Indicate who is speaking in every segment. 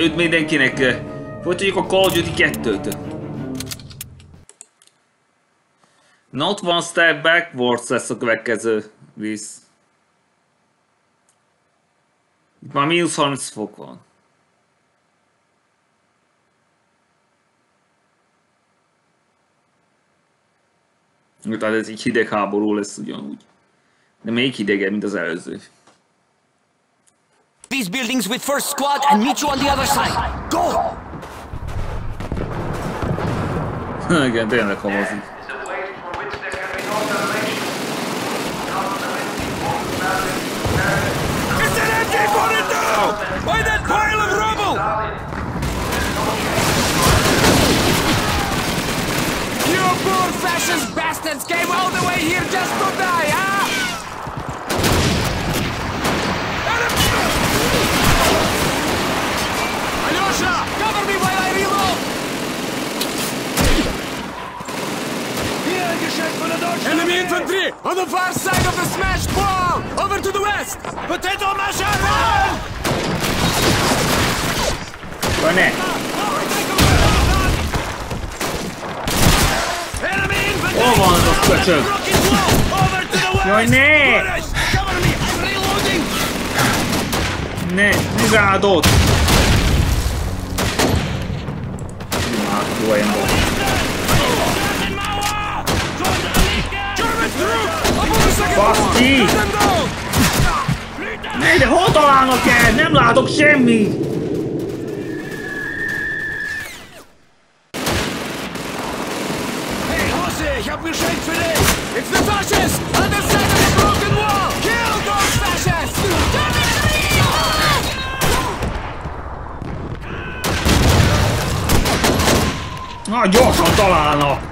Speaker 1: őt mindenkinek. Folytatjuk a Call of Duty 2-t. Not one step backwards lesz a következő víz. Itt már mínusz 30 fok van. Tehát ez egy hidegháború lesz ugyanúgy. De még hidegebb, mint az előző.
Speaker 2: These buildings with first squad and meet you on the other side. Go!
Speaker 1: Igen, tényleg hamazik.
Speaker 2: By that pile of rubble! You poor fascist bastards came all the way here just to die, huh? me while I reload! Enemy infantry! On the far side of the smashed wall! Over to the west! Potato masher! Run!
Speaker 1: Run it! Enemy Over to the west! Run it! Cover me! I'm reloading! Ne, ne! Ott! Imádó ember. Baszki! Ne, de hol találnak el? Nem látok semmit!
Speaker 2: 到了安老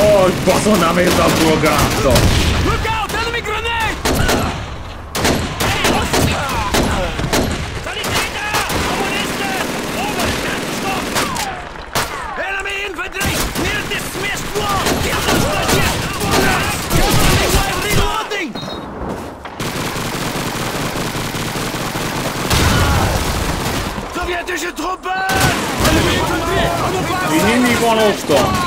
Speaker 2: O, po co nam jest ta błoganto? Sowjetische Truppen!
Speaker 1: Inni konuştum.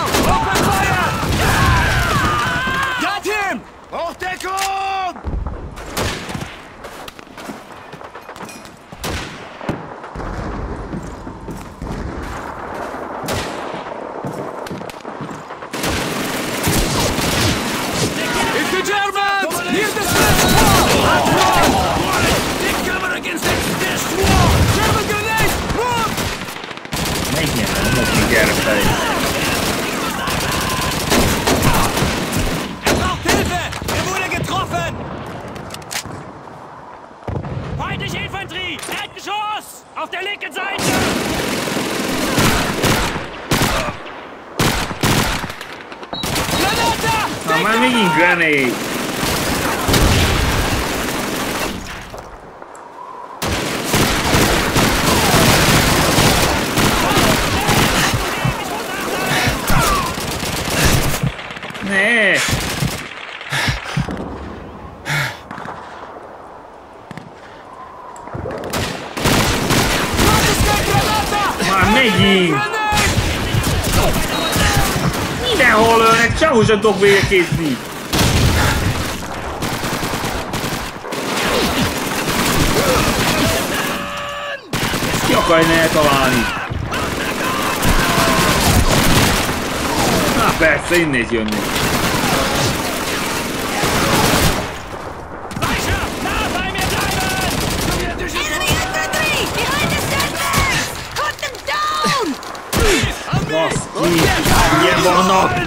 Speaker 1: Ne! Már megint! Mindenhol ölnek, sehol sem tudok végekézni! Ki akarja eltalálni? Na persze, innét jönni.
Speaker 3: Warlock!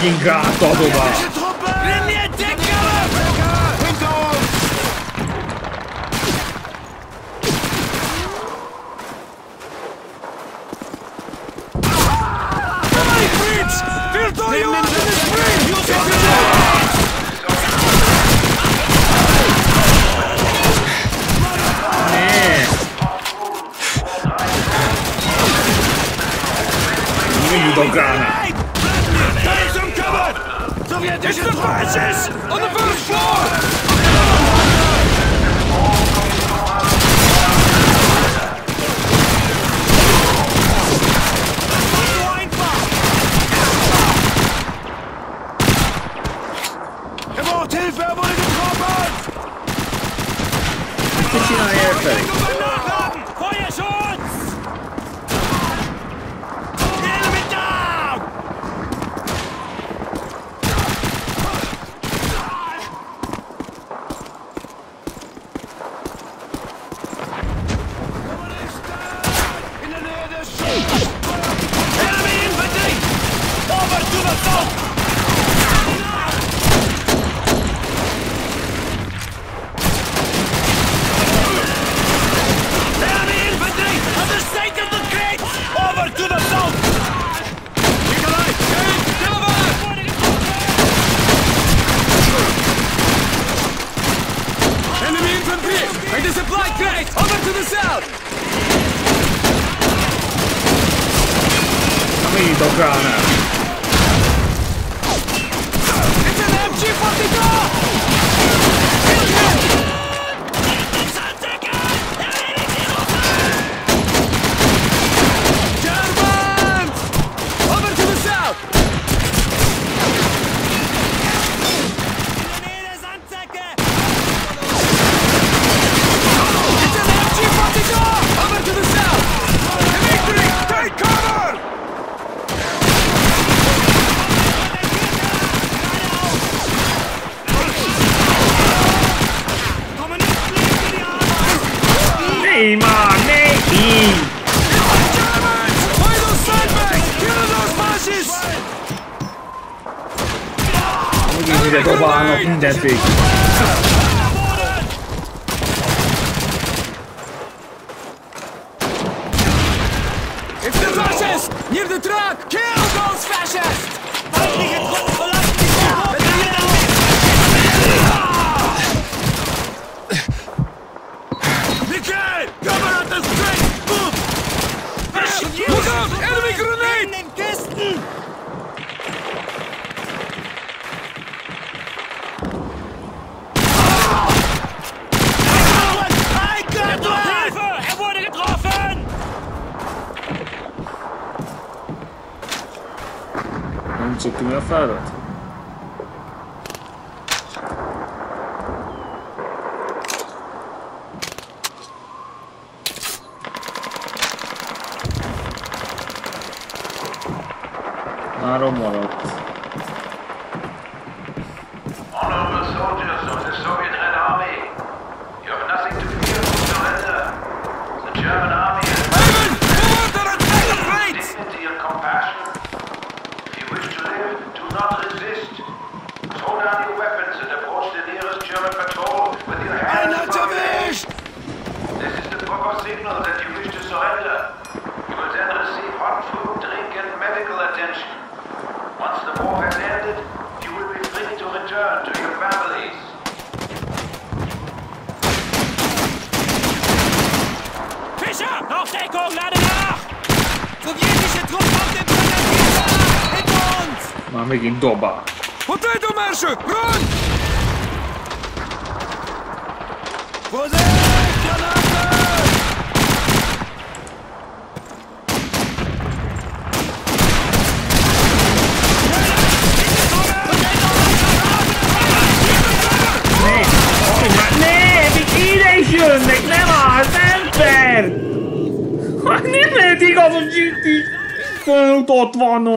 Speaker 3: Vikinga todo
Speaker 1: mal. Dogana.
Speaker 3: It's the Fascists! On the
Speaker 4: that
Speaker 1: big. Megint dobál.
Speaker 5: Potato Masher! Run!
Speaker 1: Jönnek! Nem fair! Hát nem lehet igaz, hogy itt is fönt ott van!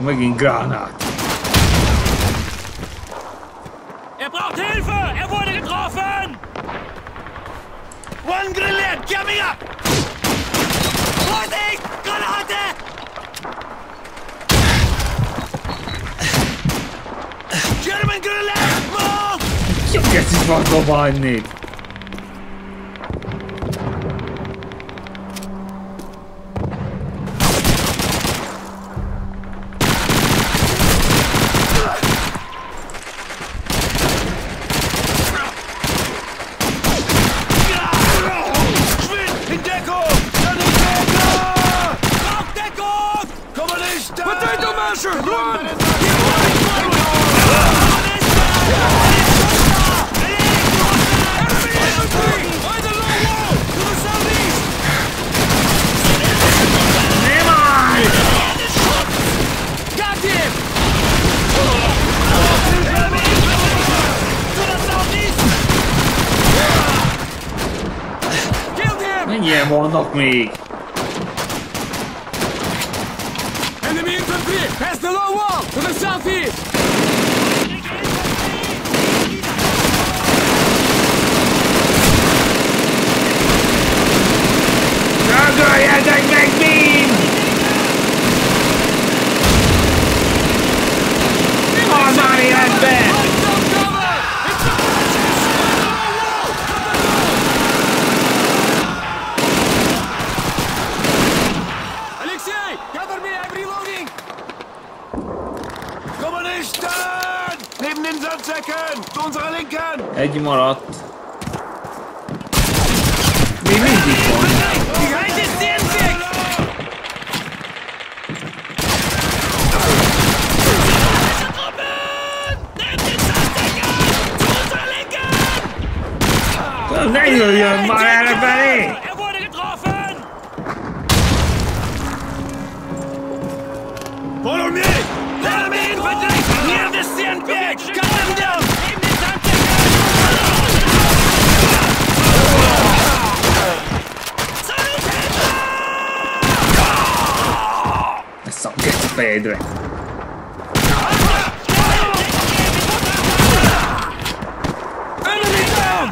Speaker 5: Immer
Speaker 1: gegen Granat.
Speaker 6: Er braucht Hilfe! Er wurde getroffen! One grenade! Get up! Vorsicht! Granate! German grenade! Move!
Speaker 5: Ich hab jetzt die Wort vorbei, nee. me den Sandsäcken! Zu unserer Linken!
Speaker 1: Egy maradt. Még mindig van. Ne jöjjön már erre felé!
Speaker 6: Follow me!
Speaker 5: Follow me,
Speaker 6: infantry! Near the!
Speaker 1: Pedro.
Speaker 5: Enemy down!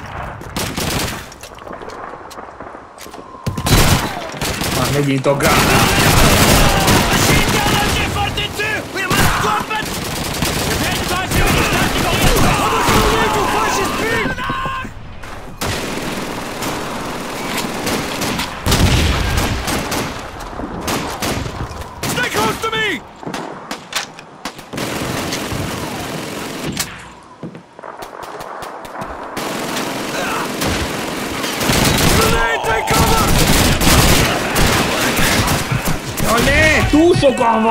Speaker 5: Tocado. Trần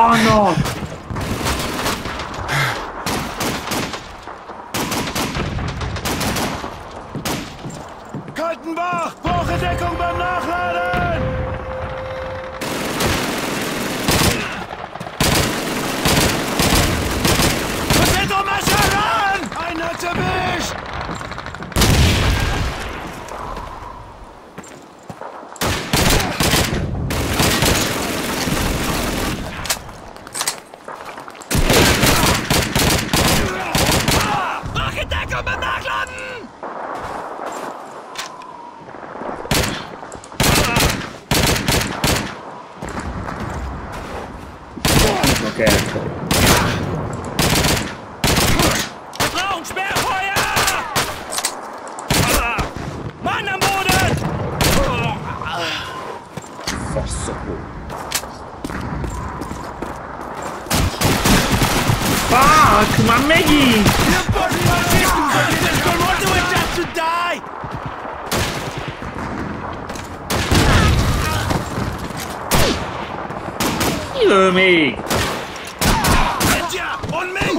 Speaker 5: me.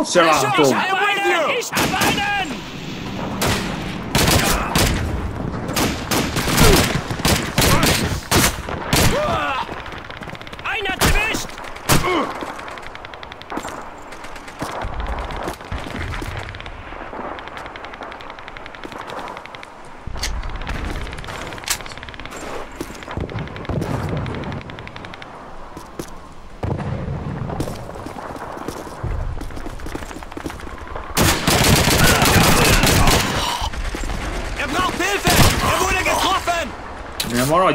Speaker 5: Shut up,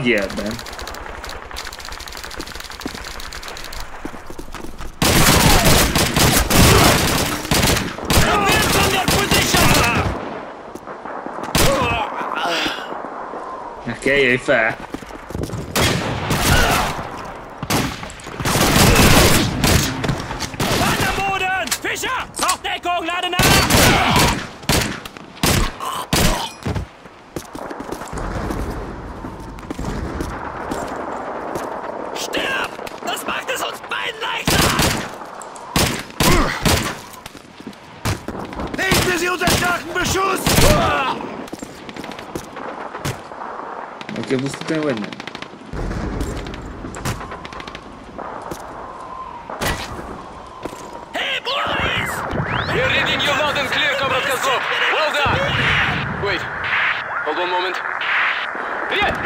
Speaker 1: nagyjelben. Ne
Speaker 3: kelljél fel!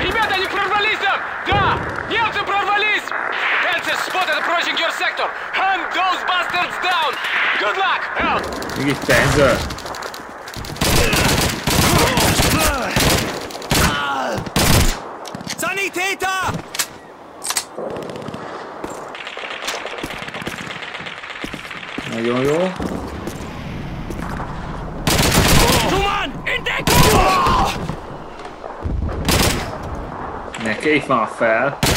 Speaker 2: Ребята, они прорвались там! Да! Немцы прорвались! Panzers spotted approaching your sector! Hand those bastards down! Good luck! Help!
Speaker 3: You get Panzer.
Speaker 6: Sanitäter! Jo, jo. Géfar fair.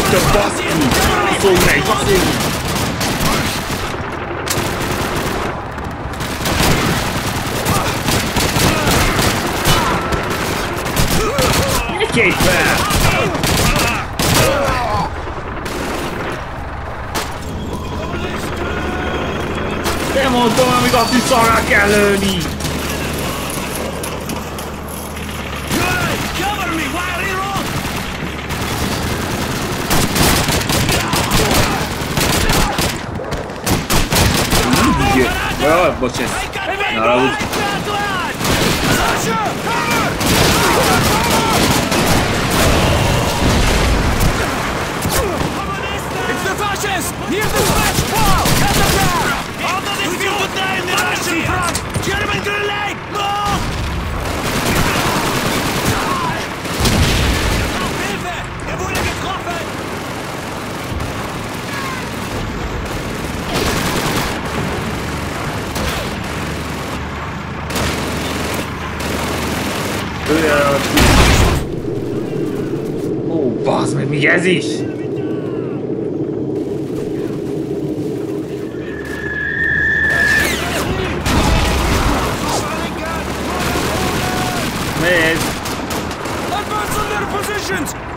Speaker 6: Mr. Bosky. So nice.
Speaker 1: Get back! Nem mondtam, we got is szarrá kell lőni! No, bo cię na
Speaker 2: no, lód.
Speaker 1: Ó, oh, bazd meg, mi ez is? Nézd!
Speaker 2: Advance on their positions!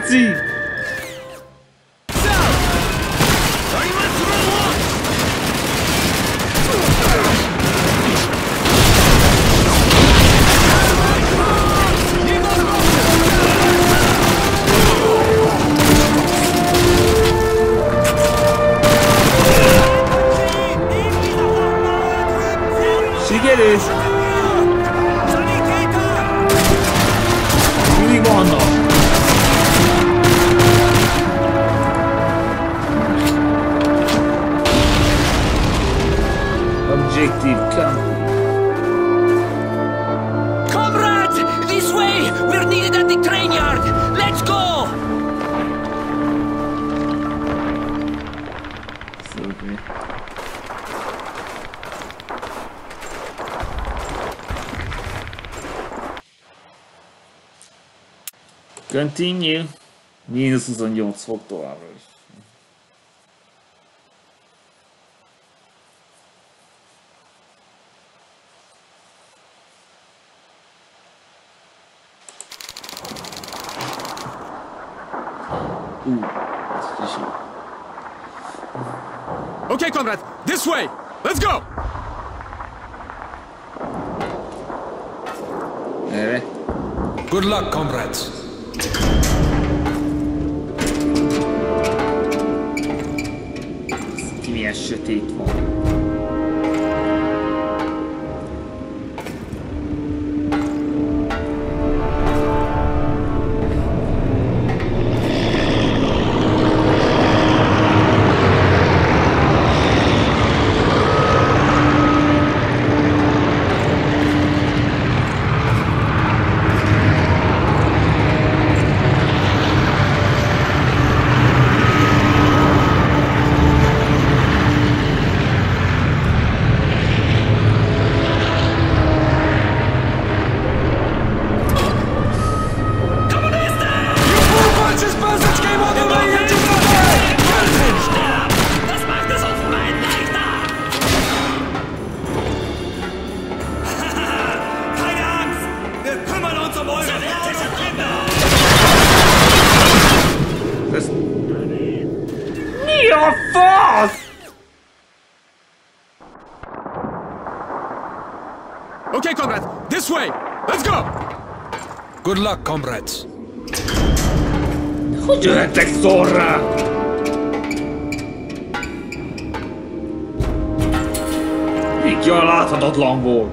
Speaker 1: Jesse! continue minus за to фактора.
Speaker 2: Okay, Conrad, this way! Let's go! Good luck, comrades.
Speaker 1: Kimies sötét van.
Speaker 2: luck, comrades!
Speaker 3: Hogy jöhetek szorra? Így jól láthatatlan volt.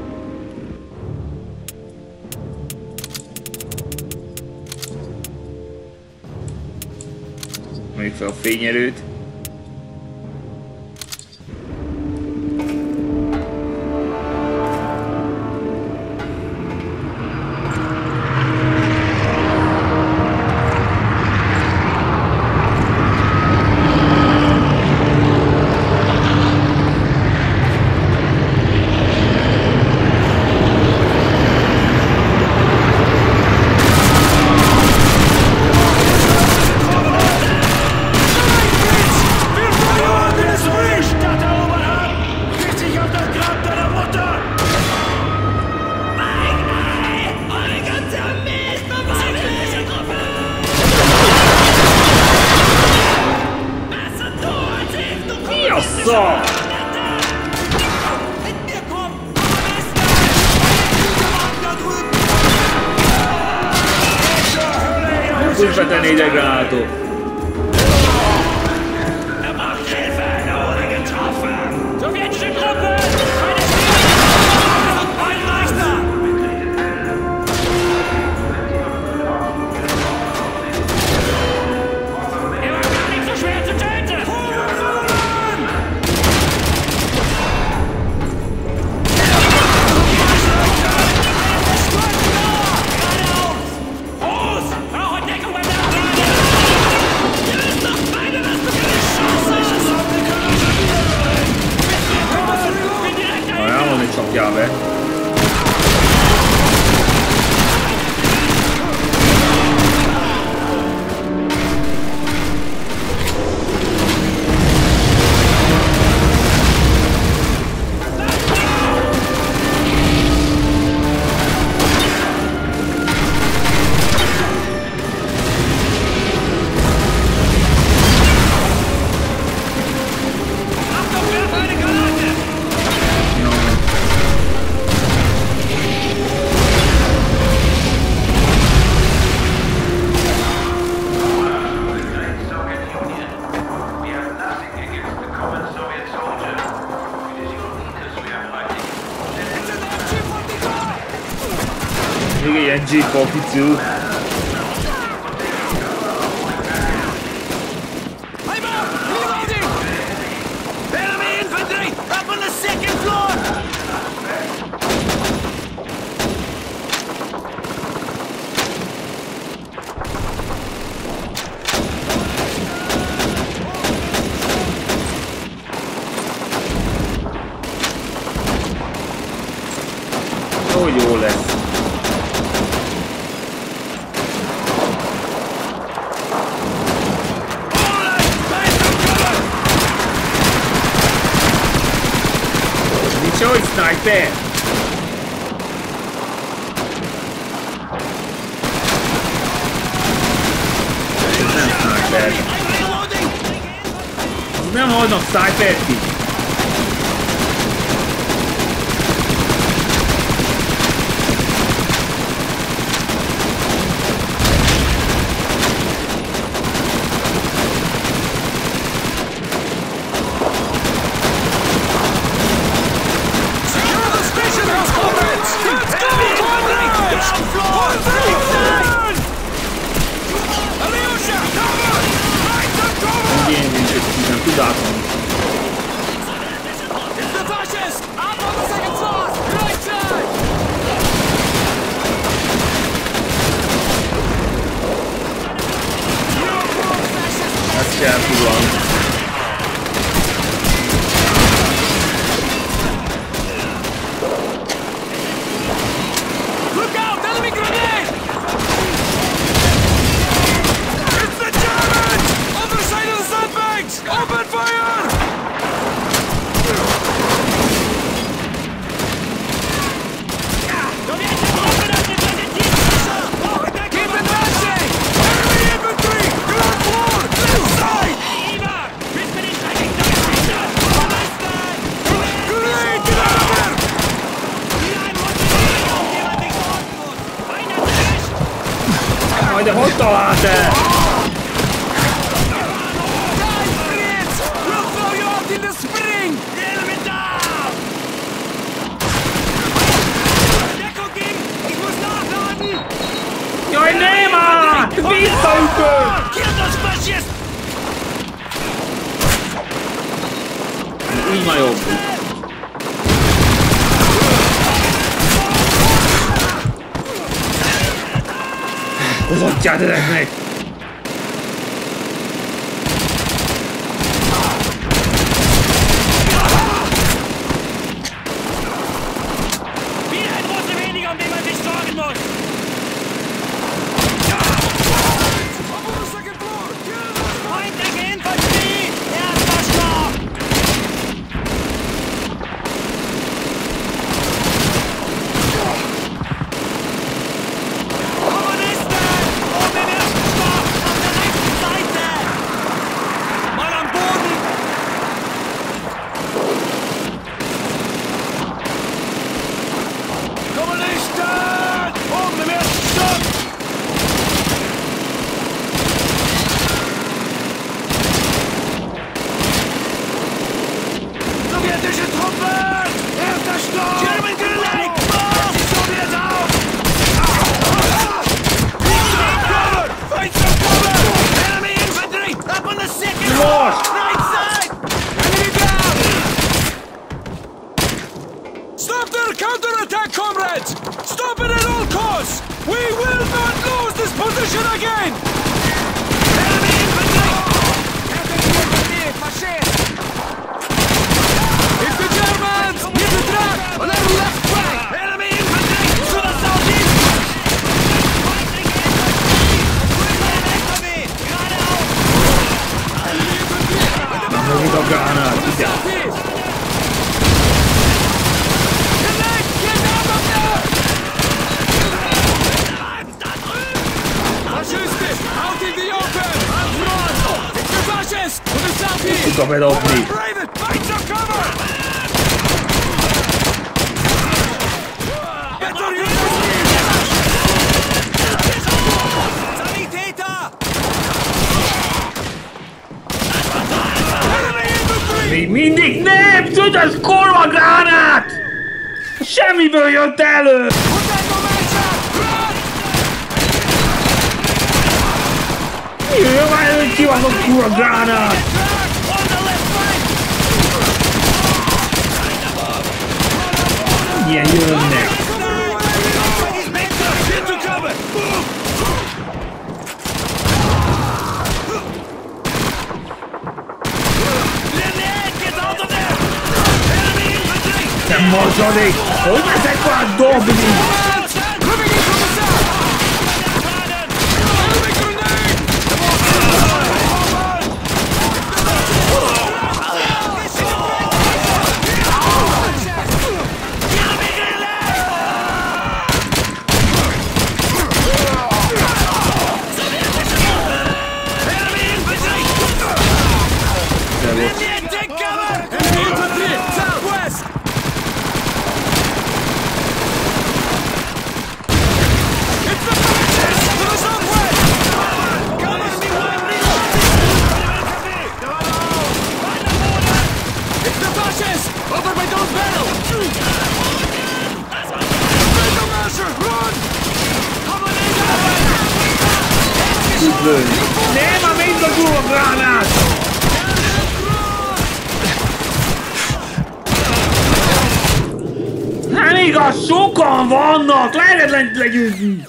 Speaker 3: Még fel a fényerőt. jó lesz. Nincs olyan sniper! Ez nem sniper. Nem hallnak sniper-t
Speaker 2: Mindig nem! Tudod, az kurva gránát! Semmiből jött elő! Jöjjön már elő, ki van a kurva gránát! Ilyen jönnek!
Speaker 1: Mozone! Olha mas é com a dor,
Speaker 2: menino! lőni. Nem, a mint a gulogránát! Nem igaz, sokan vannak! Lehetetlen legyőzni!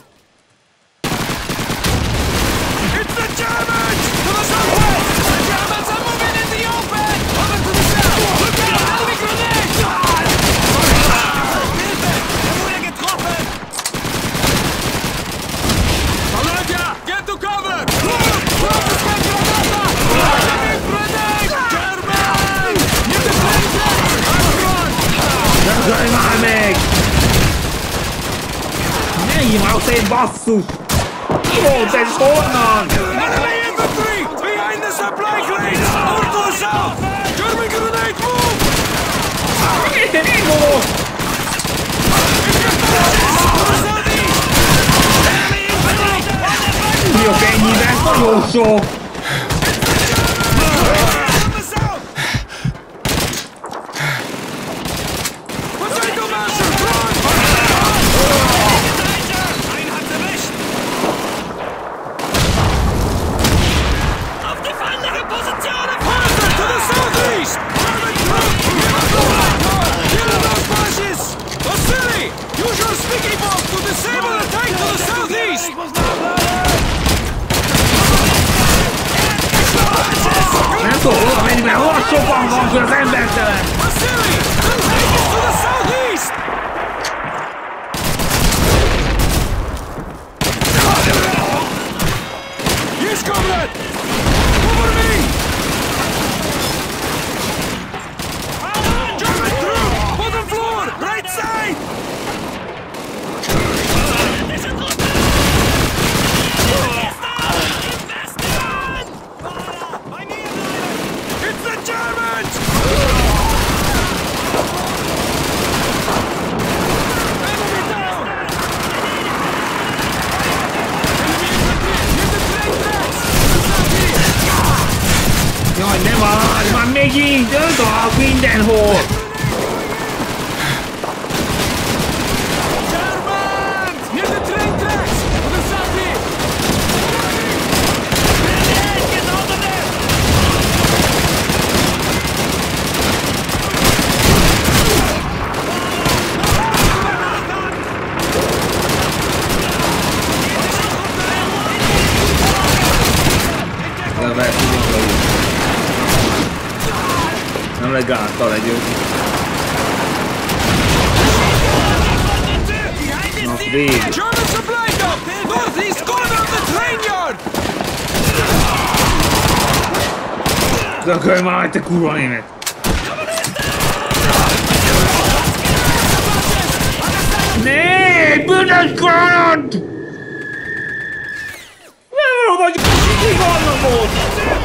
Speaker 1: Nossa! Oh, there's horn on! Enemy infantry! Behind the supply crane! Auto south! German grenade move! Io che
Speaker 2: gli resto rosso! after them! Corner of the train yard!
Speaker 1: Zakraj már te kurva német! Né, büdös granat! Nem vagy ki vannak ott!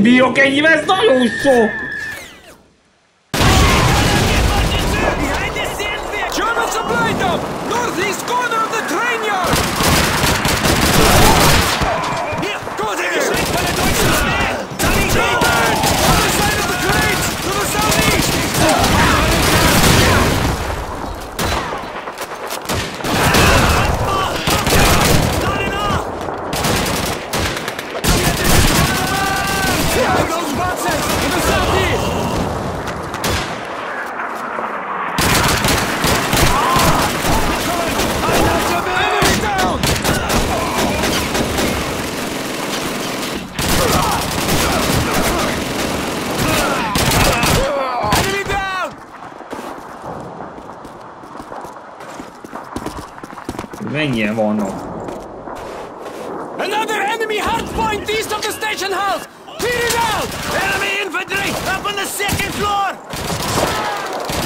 Speaker 2: envío que iba a estar.
Speaker 1: Mennyien vannak?
Speaker 2: Another enemy hard point east of the station house! Clear it out! Enemy infantry up on the second floor!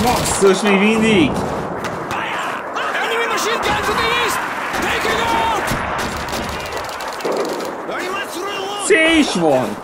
Speaker 1: Basszus, még mindig!
Speaker 2: Enemy machine gun to the east! Take it out!
Speaker 1: C is van! Minden gránátok,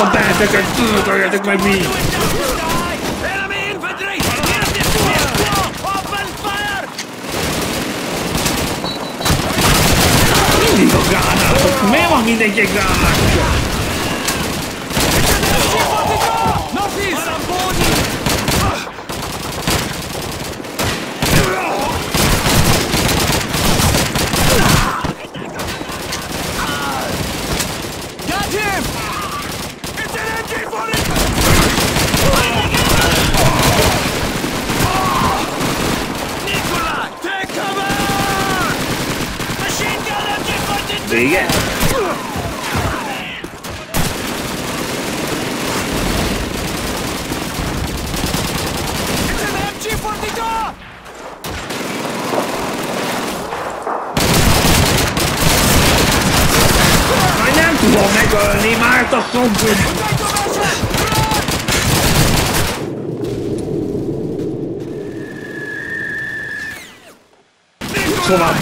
Speaker 2: Look
Speaker 1: at that! Look Ga me!
Speaker 2: Enemy infantry! Open fire!
Speaker 1: Mindig a gánát! Miért
Speaker 2: ga? Vége?
Speaker 1: It's an MG-42!
Speaker 2: Már nem tudom megölni, már a szomszéd! Szóval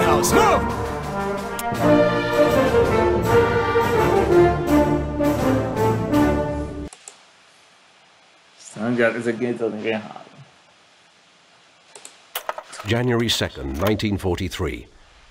Speaker 1: house. Move!
Speaker 2: Aztán ezek 2043.
Speaker 7: January 2nd, 1943.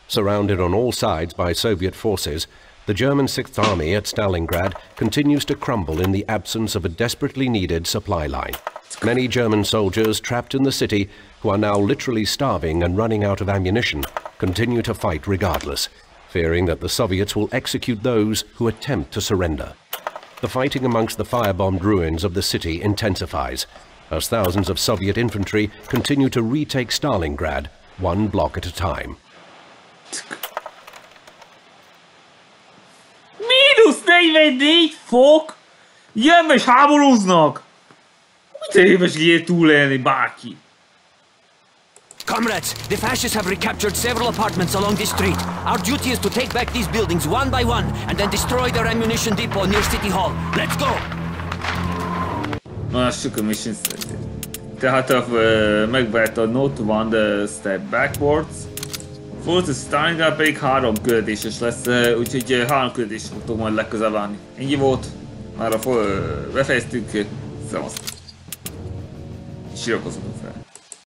Speaker 7: Surrounded on all sides by Soviet forces, the German Sixth Army at Stalingrad continues to crumble in the absence of a desperately needed supply line. Many German soldiers trapped in the city, who are now literally starving and running out of ammunition, continue to fight regardless, fearing that the Soviets will execute those who attempt to surrender. The fighting amongst the firebombed ruins of the city intensifies, as thousands of Soviet infantry continue to retake Stalingrad, one block at a time.
Speaker 2: Mínusz 44 fok! És háborúznak! Mit éves ilyen túlélni bárki?
Speaker 4: Comrades, the fascists have recaptured several apartments along this street. Our duty is to take back these buildings one by one and then destroy their ammunition depot near City Hall. Let's go!
Speaker 2: Lássuk a mission. Tehát a, uh, megvált a Note One Step Backwards. Forza Stalingrad pedig három küldetéses lesz, uh, úgyhogy uh, három küldetés fogtok majd legközelebb állni. Ennyi volt. Már a befejeztük. Szevasztok. Sírokozunk fel.